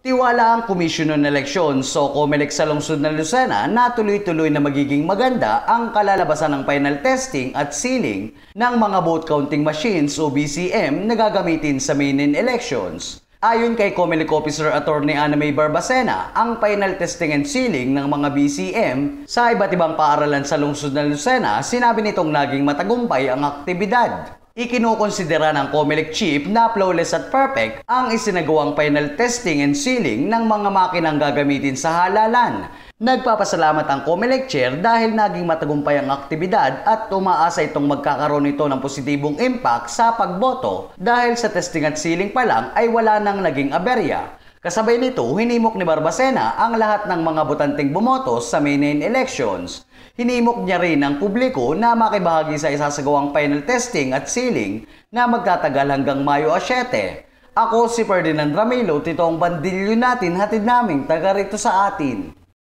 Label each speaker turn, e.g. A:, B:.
A: Tiwala ang Komisyon ng Eleksyon so Comelec sa lungsod ng Lucena na tuloy-tuloy na magiging maganda ang kalalabasan ng final testing at sealing ng mga vote counting machines o BCM na gagamitin sa main-in elections. Ayon kay Comelec Officer Attorney Ana May Barbacena, ang final testing and sealing ng mga BCM sa iba't ibang paaralan sa lungsod ng Lucena, sinabi nitong naging matagumpay ang aktibidad. Ikinukonsidera ng Comelec Chief na flawless at perfect ang isinagawang final testing and sealing ng mga makinang gagamitin sa halalan. Nagpapasalamat ang Comelec Chair dahil naging matagumpay ang aktibidad at umaasa itong magkakaroon ito ng positibong impact sa pagboto dahil sa testing at sealing pa lang ay wala nang naging aberya. Kasabay nito, hinimok ni Barbacena ang lahat ng mga botanteng bumoto sa main elections. Hinimok niya rin ang publiko na makibahagi sa isasagawang final testing at sealing na magtatagal hanggang Mayo 7. Ako si Ferdinand Ramilo, titong bandilyo natin hatid naming taga rito sa atin.